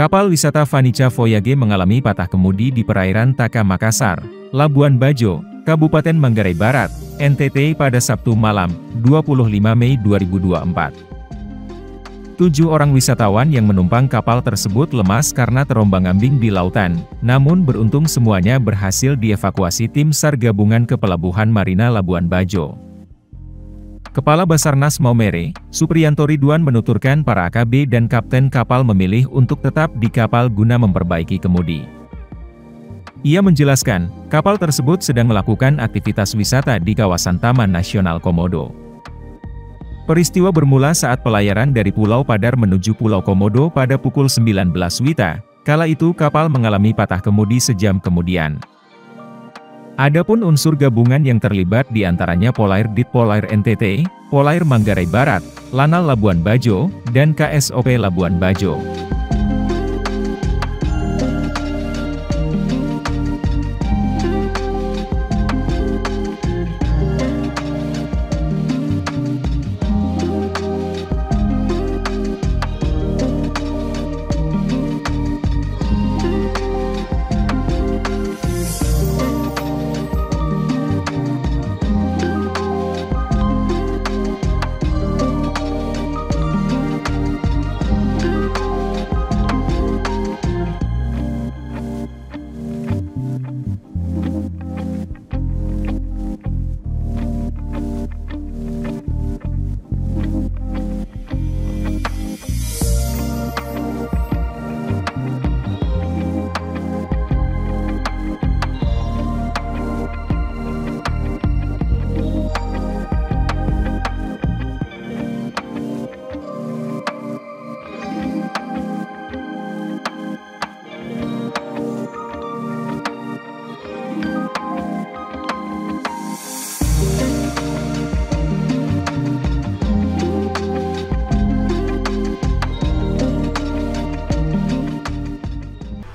Kapal wisata Vanica Voyage mengalami patah kemudi di perairan Taka Makassar, Labuan Bajo, Kabupaten Manggarai Barat, NTT pada Sabtu malam, 25 Mei 2024. Tujuh orang wisatawan yang menumpang kapal tersebut lemas karena terombang-ambing di lautan, namun beruntung semuanya berhasil dievakuasi tim SAR gabungan ke Pelabuhan Marina Labuan Bajo. Kepala Basarnas Maumere, Supriyanto Ridwan menuturkan para AKB dan kapten kapal memilih untuk tetap di kapal guna memperbaiki kemudi. Ia menjelaskan, kapal tersebut sedang melakukan aktivitas wisata di kawasan Taman Nasional Komodo. Peristiwa bermula saat pelayaran dari Pulau Padar menuju Pulau Komodo pada pukul 19 Wita. Kala itu kapal mengalami patah kemudi sejam kemudian. Adapun unsur gabungan yang terlibat di antaranya Polair Dit Polair NTT, Polair Manggarai Barat, Lanal Labuan Bajo, dan KSOP Labuan Bajo.